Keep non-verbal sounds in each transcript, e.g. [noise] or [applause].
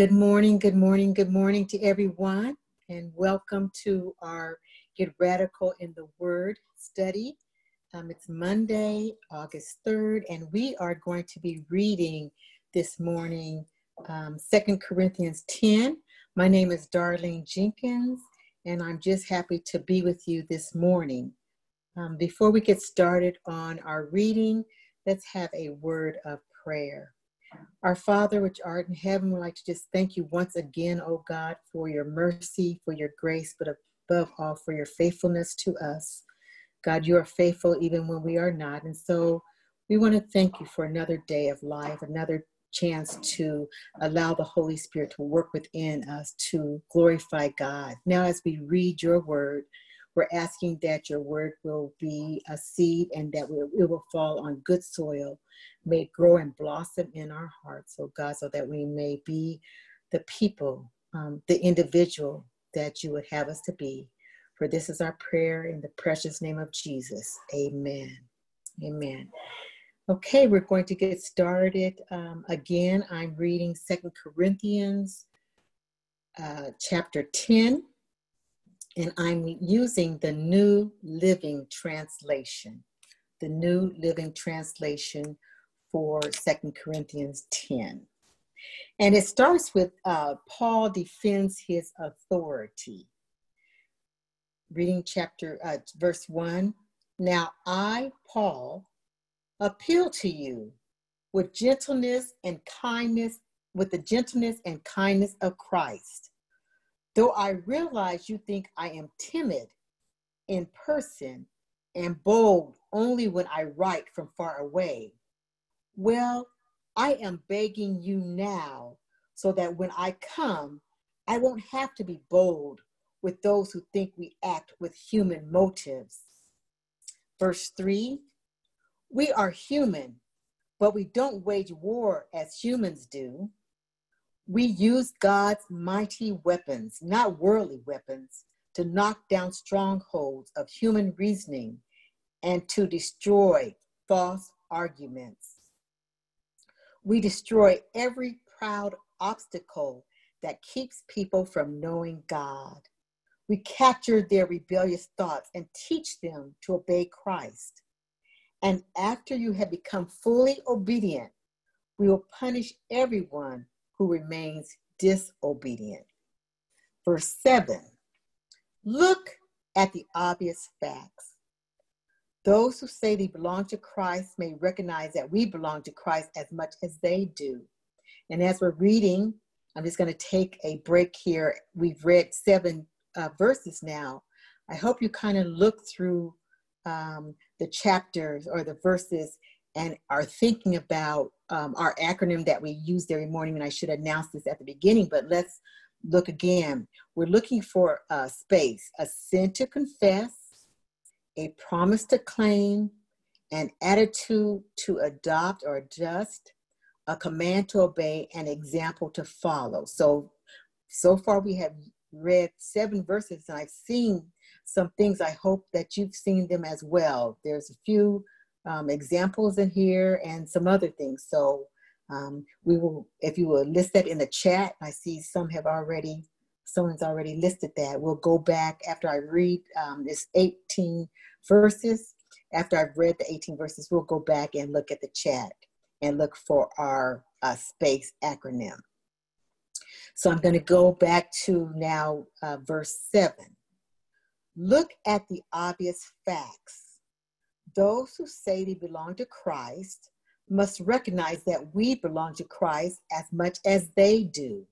Good morning, good morning, good morning to everyone, and welcome to our Get Radical in the Word study. Um, it's Monday, August 3rd, and we are going to be reading this morning um, 2 Corinthians 10. My name is Darlene Jenkins, and I'm just happy to be with you this morning. Um, before we get started on our reading, let's have a word of prayer. Our Father, which art in heaven, we'd like to just thank you once again, O God, for your mercy, for your grace, but above all, for your faithfulness to us. God, you are faithful even when we are not. And so we want to thank you for another day of life, another chance to allow the Holy Spirit to work within us to glorify God. Now, as we read your word, we're asking that your word will be a seed and that it will fall on good soil, may it grow and blossom in our hearts, oh God, so that we may be the people, um, the individual that you would have us to be. For this is our prayer in the precious name of Jesus. Amen. Amen. Okay, we're going to get started. Um, again, I'm reading Second Corinthians uh, chapter 10, and I'm using the New Living Translation. The New Living Translation for Second Corinthians 10. And it starts with uh, Paul defends his authority. Reading chapter, uh, verse 1. Now I, Paul, appeal to you with gentleness and kindness, with the gentleness and kindness of Christ Though I realize you think I am timid in person and bold only when I write from far away, well, I am begging you now so that when I come, I won't have to be bold with those who think we act with human motives. Verse 3 We are human, but we don't wage war as humans do. We use God's mighty weapons, not worldly weapons, to knock down strongholds of human reasoning and to destroy false arguments. We destroy every proud obstacle that keeps people from knowing God. We capture their rebellious thoughts and teach them to obey Christ. And after you have become fully obedient, we will punish everyone who remains disobedient. Verse 7 Look at the obvious facts. Those who say they belong to Christ may recognize that we belong to Christ as much as they do. And as we're reading, I'm just going to take a break here. We've read seven uh, verses now. I hope you kind of look through um, the chapters or the verses and are thinking about um, our acronym that we use every morning, and I should announce this at the beginning, but let's look again. We're looking for a space, a sin to confess, a promise to claim, an attitude to adopt or adjust, a command to obey, an example to follow. So, so far we have read seven verses, and I've seen some things. I hope that you've seen them as well. There's a few um, examples in here and some other things. So um, we will, if you will list that in the chat, I see some have already, someone's already listed that. We'll go back after I read um, this 18 verses. After I've read the 18 verses, we'll go back and look at the chat and look for our uh, SPACE acronym. So I'm going to go back to now uh, verse 7. Look at the obvious facts those who say they belong to Christ must recognize that we belong to Christ as much as they do.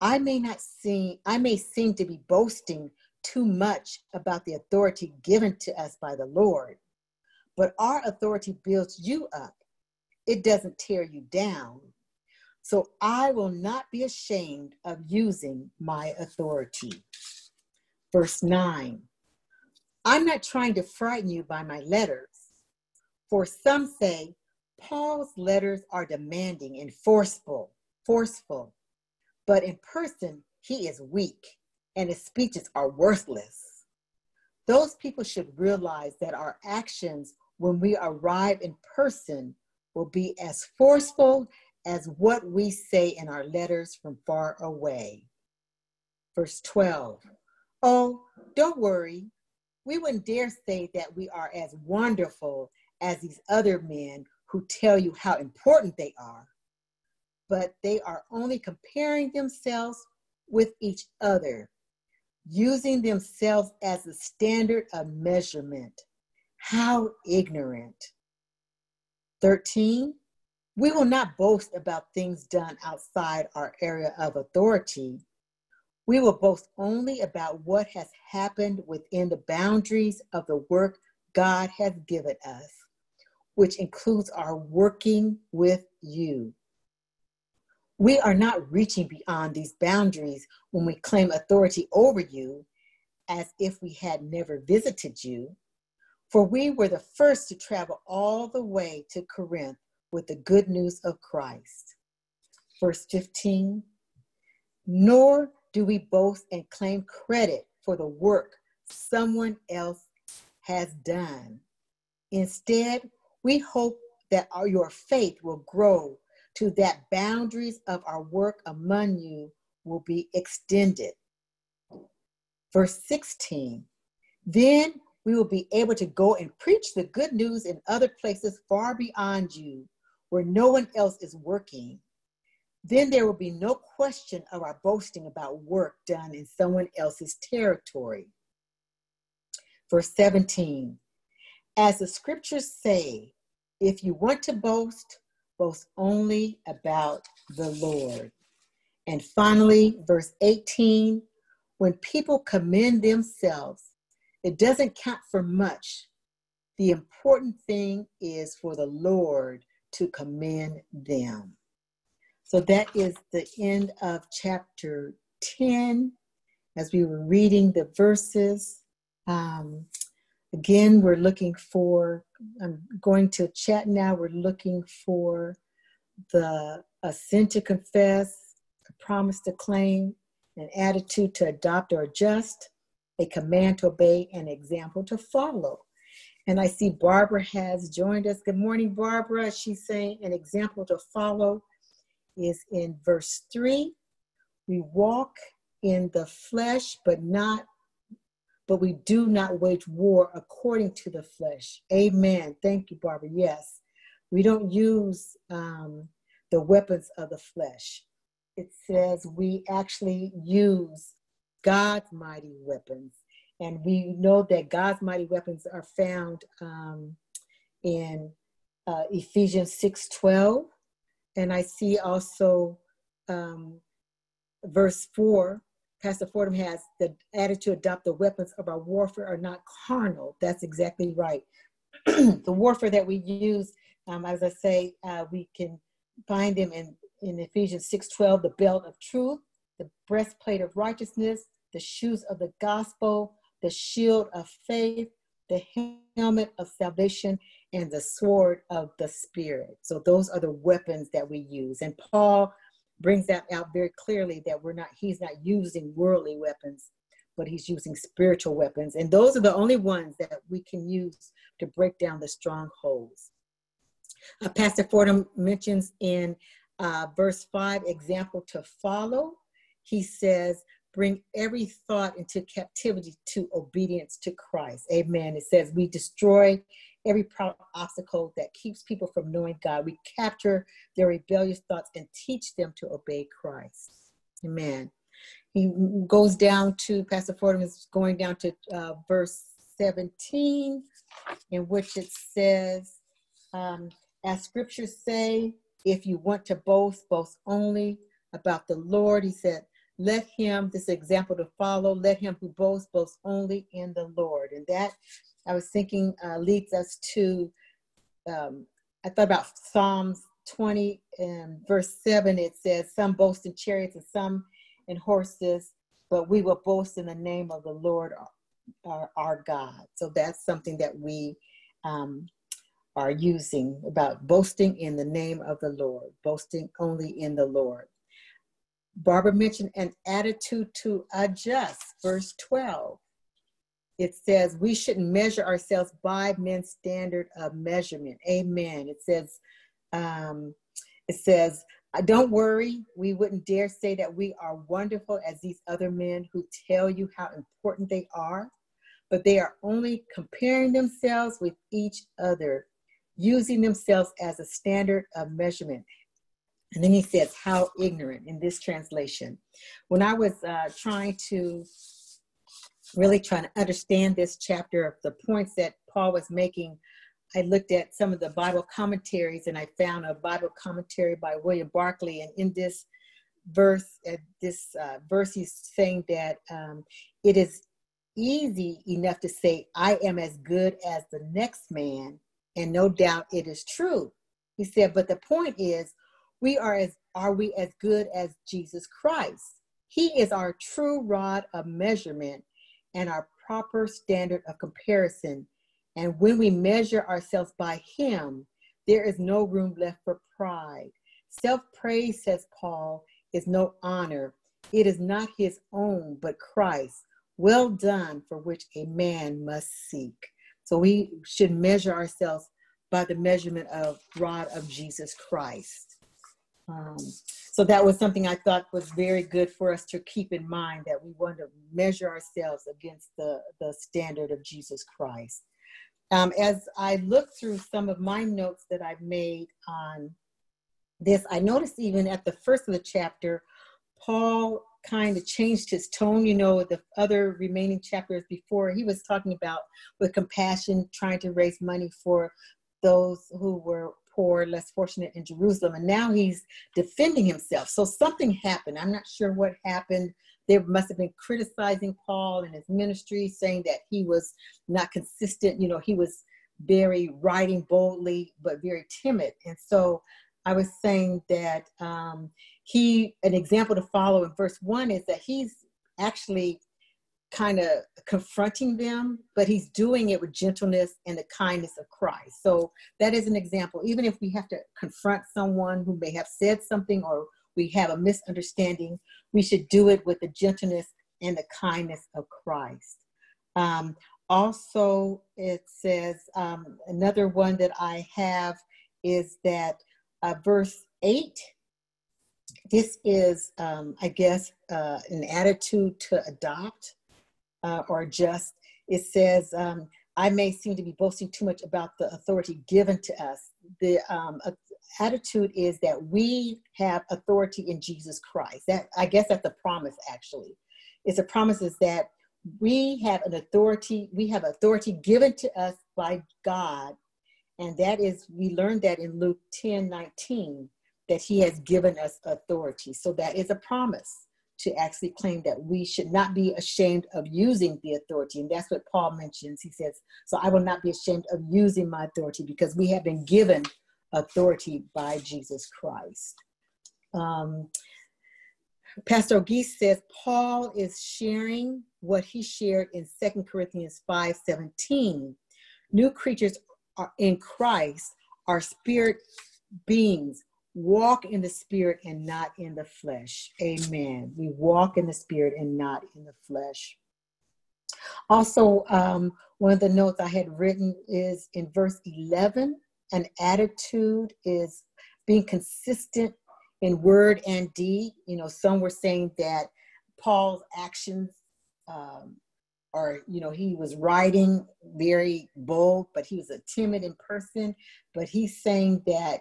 I may not seem I may seem to be boasting too much about the authority given to us by the Lord, but our authority builds you up. It doesn't tear you down. So I will not be ashamed of using my authority. Verse 9 I'm not trying to frighten you by my letters. For some say Paul's letters are demanding and forceful, forceful, but in person he is weak and his speeches are worthless. Those people should realize that our actions when we arrive in person will be as forceful as what we say in our letters from far away. Verse 12 Oh, don't worry. We wouldn't dare say that we are as wonderful as these other men who tell you how important they are, but they are only comparing themselves with each other, using themselves as a standard of measurement. How ignorant. 13. We will not boast about things done outside our area of authority. We will boast only about what has happened within the boundaries of the work God has given us, which includes our working with you. We are not reaching beyond these boundaries when we claim authority over you as if we had never visited you. For we were the first to travel all the way to Corinth with the good news of Christ. Verse 15 Nor do we boast and claim credit for the work someone else has done. Instead, we hope that our, your faith will grow to that boundaries of our work among you will be extended. Verse 16 Then we will be able to go and preach the good news in other places far beyond you where no one else is working, then there will be no question of our boasting about work done in someone else's territory. Verse 17 As the scriptures say, if you want to boast, boast only about the Lord. And finally, verse 18 when people commend themselves, it doesn't count for much. The important thing is for the Lord to commend them. So that is the end of chapter 10 as we were reading the verses. Um, again, we're looking for, I'm going to chat now, we're looking for the assent to confess, a promise to claim, an attitude to adopt or adjust, a command to obey, an example to follow. And I see Barbara has joined us. Good morning, Barbara. She's saying an example to follow is in verse 3. We walk in the flesh, but not but we do not wage war according to the flesh. Amen. Thank you, Barbara. Yes, we don't use um, the weapons of the flesh. It says we actually use God's mighty weapons and we know that God's mighty weapons are found um, in uh, Ephesians 6:12, and I see also um, verse 4. Pastor Fordham has the attitude adopt the weapons of our warfare are not carnal. That's exactly right. [clears throat] the warfare that we use, um, as I say, uh, we can find them in, in Ephesians 6:12, the belt of truth, the breastplate of righteousness, the shoes of the gospel, the shield of faith, the helmet of salvation, and the sword of the Spirit. So those are the weapons that we use. And Paul brings that out very clearly that we're not, he's not using worldly weapons, but he's using spiritual weapons. And those are the only ones that we can use to break down the strongholds. Uh, Pastor Fordham mentions in uh, verse 5 example to follow. He says, bring every thought into captivity to obedience to Christ. Amen. It says we destroy every proud obstacle that keeps people from knowing God. We capture their rebellious thoughts and teach them to obey Christ. Amen. He goes down to, Pastor Fordham is going down to uh, verse 17, in which it says, um, as scriptures say, if you want to boast, boast only about the Lord. He said, let him, this example to follow, let him who boasts, boast only in the Lord. And that, I was thinking, uh, leads us to, um, I thought about Psalms 20 and verse 7. It says, Some boast in chariots and some in horses, but we will boast in the name of the Lord our, our God. So that's something that we um, are using about boasting in the name of the Lord, boasting only in the Lord. Barbara mentioned an attitude to adjust, verse 12. It says we shouldn't measure ourselves by men's standard of measurement. Amen. It says, um, It says, don't worry, we wouldn't dare say that we are wonderful as these other men who tell you how important they are, but they are only comparing themselves with each other, using themselves as a standard of measurement. And then he says, How ignorant in this translation. When I was uh, trying to really trying to understand this chapter of the points that Paul was making, I looked at some of the Bible commentaries and I found a Bible commentary by William Barclay. And in this verse, uh, this uh, verse, he's saying that um, it is easy enough to say, I am as good as the next man. And no doubt it is true. He said, but the point is, we are as are we as good as Jesus Christ? He is our true rod of measurement and our proper standard of comparison and when we measure ourselves by Him, there is no room left for pride. Self praise, says Paul, is no honor. It is not his own, but Christ. Well done, for which a man must seek. So we should measure ourselves by the measurement of rod of Jesus Christ. Um, so that was something I thought was very good for us to keep in mind that we want to measure ourselves against the, the standard of Jesus Christ. Um, as I look through some of my notes that I've made on this, I noticed even at the first of the chapter, Paul kind of changed his tone. You know, the other remaining chapters before, he was talking about with compassion, trying to raise money for those who were poor, less fortunate in Jerusalem. And now he's defending himself. So something happened. I'm not sure what happened they must have been criticizing Paul and his ministry, saying that he was not consistent. You know, he was very writing boldly, but very timid. And so I was saying that um, he, an example to follow in verse one is that he's actually kind of confronting them, but he's doing it with gentleness and the kindness of Christ. So that is an example. Even if we have to confront someone who may have said something or we have a misunderstanding, we should do it with the gentleness and the kindness of Christ. Um, also, it says um, another one that I have is that uh, verse 8. This is, um, I guess, uh, an attitude to adopt uh, or just. It says, um, I may seem to be boasting too much about the authority given to us. The um, attitude is that we have authority in Jesus Christ. That I guess that's a promise actually. It's a promise is that we have an authority, we have authority given to us by God. And that is, we learned that in Luke 10 19, that he has given us authority. So that is a promise to actually claim that we should not be ashamed of using the authority. And that's what Paul mentions. He says, So I will not be ashamed of using my authority because we have been given authority by Jesus Christ. Um, Pastor Geese says Paul is sharing what he shared in Second Corinthians 5 17. New creatures are in Christ are spirit beings. Walk in the spirit and not in the flesh. Amen. We walk in the spirit and not in the flesh. Also, um, one of the notes I had written is in verse 11 an attitude is being consistent in word and deed. You know, some were saying that Paul's actions um, are, you know, he was writing very bold, but he was a timid in person. But he's saying that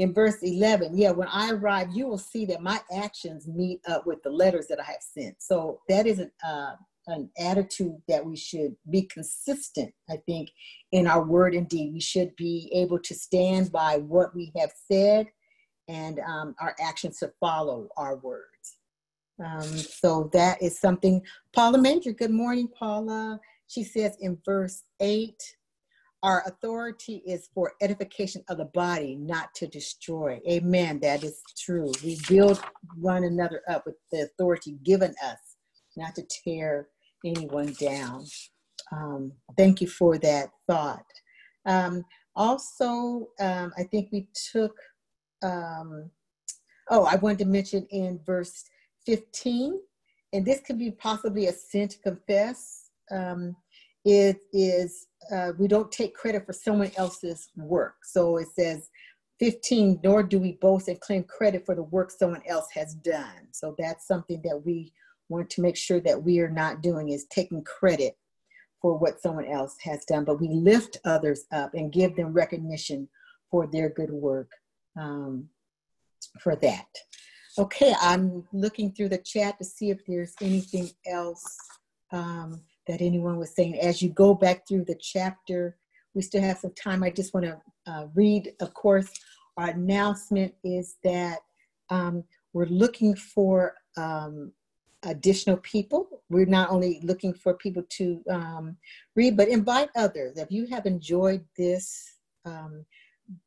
in verse 11, yeah, when I arrive, you will see that my actions meet up with the letters that I have sent. So that is an, uh, an attitude that we should be consistent, I think, in our word and deed. We should be able to stand by what we have said and um, our actions to follow our words. Um, so that is something. Paula Major, good morning, Paula. She says in verse 8, our authority is for edification of the body, not to destroy. Amen. That is true. We build one another up with the authority given us, not to tear anyone down. Um, thank you for that thought. Um, also, um, I think we took, um, oh, I wanted to mention in verse 15, and this could be possibly a sin to confess. It is, uh, we don't take credit for someone else's work. So it says, 15, nor do we boast and claim credit for the work someone else has done. So that's something that we want to make sure that we are not doing is taking credit for what someone else has done, but we lift others up and give them recognition for their good work um, for that. Okay, I'm looking through the chat to see if there's anything else um, that anyone was saying. As you go back through the chapter, we still have some time. I just want to uh, read, of course, our announcement is that um, we're looking for um, additional people. We're not only looking for people to um, read, but invite others. If you have enjoyed this um,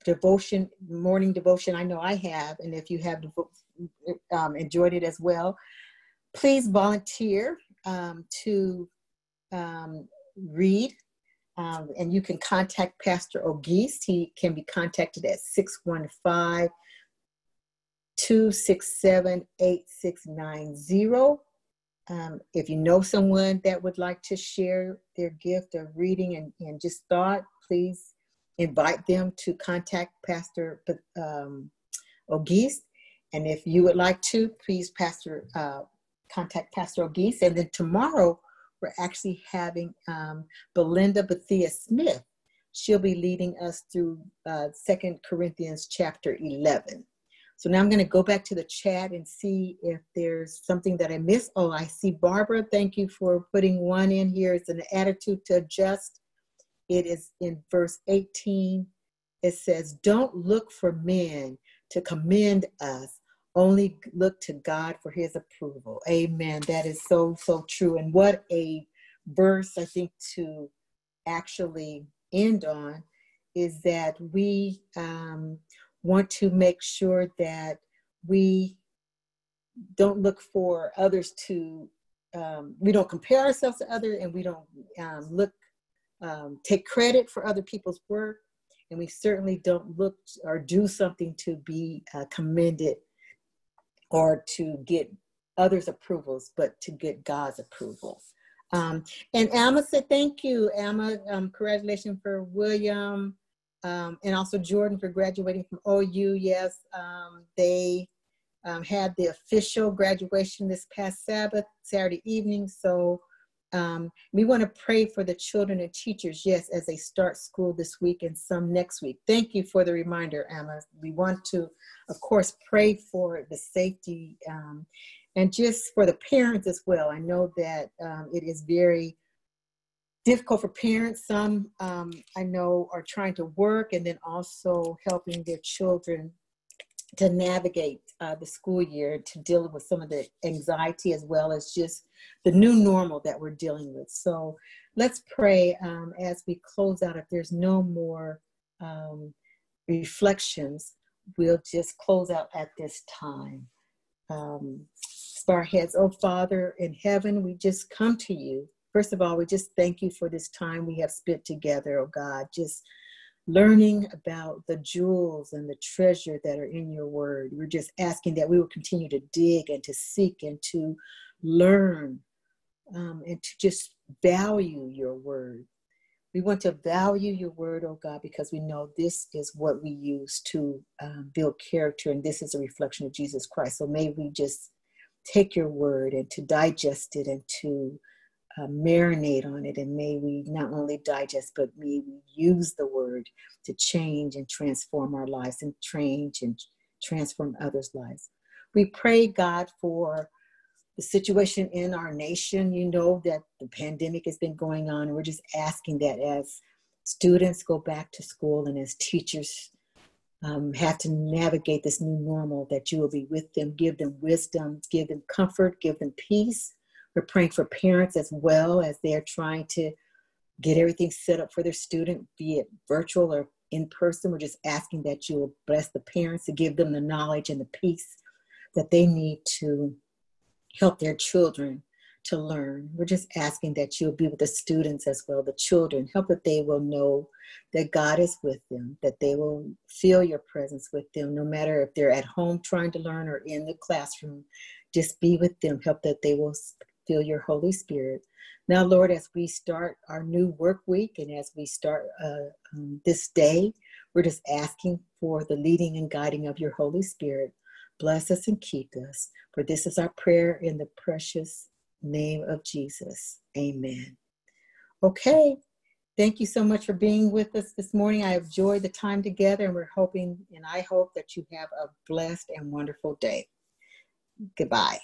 devotion, morning devotion, I know I have, and if you have um, enjoyed it as well, please volunteer um, to um, read. Um, and you can contact Pastor Ogis. He can be contacted at 615 267 8690. Um, if you know someone that would like to share their gift of reading and, and just thought, please invite them to contact Pastor um, Ogis. And if you would like to, please Pastor uh, contact Pastor Ogis. And then tomorrow, we're actually having um, Belinda Bethia Smith. She'll be leading us through uh, Second Corinthians chapter 11. So now I'm going to go back to the chat and see if there's something that I missed. Oh, I see Barbara. Thank you for putting one in here. It's an attitude to adjust. It is in verse 18. It says, Don't look for men to commend us, only look to God for his approval. Amen. That is so, so true. And what a verse, I think, to actually end on is that we um, want to make sure that we don't look for others to um, we don't compare ourselves to others and we don't um, look um, take credit for other people's work and we certainly don't look or do something to be uh, commended or to get others approvals but to get god's approval um, and Emma said, thank you, Emma. Um, congratulations for William um, and also Jordan for graduating from OU. Yes, um, they um, had the official graduation this past Sabbath, Saturday evening. So um, we want to pray for the children and teachers, yes, as they start school this week and some next week. Thank you for the reminder, Emma. We want to, of course, pray for the safety um, and just for the parents as well. I know that um, it is very difficult for parents. Some um, I know are trying to work and then also helping their children to navigate uh, the school year to deal with some of the anxiety as well as just the new normal that we're dealing with. So let's pray um, as we close out. If there's no more um, reflections, we'll just close out at this time. Um, our heads, oh Father in heaven, we just come to you First of all, we just thank you for this time we have spent together, oh God, just learning about the jewels and the treasure that are in your word. We're just asking that we will continue to dig and to seek and to learn um, and to just value your word. We want to value your word, oh God, because we know this is what we use to um, build character, and this is a reflection of Jesus Christ. So may we just take your word and to digest it and to uh, marinate on it and may we not only digest but may we use the word to change and transform our lives and change and transform others lives. We pray god for the situation in our nation. You know that the pandemic has been going on and we're just asking that as students go back to school and as teachers um, have to navigate this new normal that you will be with them give them wisdom give them comfort give them peace we're praying for parents as well as they're trying to get everything set up for their student, be it virtual or in person. We're just asking that you will bless the parents to give them the knowledge and the peace that they need to help their children to learn. We're just asking that you'll be with the students as well, the children, help that they will know that God is with them, that they will feel your presence with them, no matter if they're at home trying to learn or in the classroom. Just be with them, help that they will feel your Holy Spirit. Now, Lord, as we start our new work week and as we start uh, um, this day, We're just asking for the leading and guiding of your Holy Spirit. Bless us and keep us. For this is our prayer in the precious name of Jesus. Amen. Okay. Thank you so much for being with us this morning. I enjoyed the time together, and we're hoping and I hope that you have a blessed and wonderful day. Goodbye.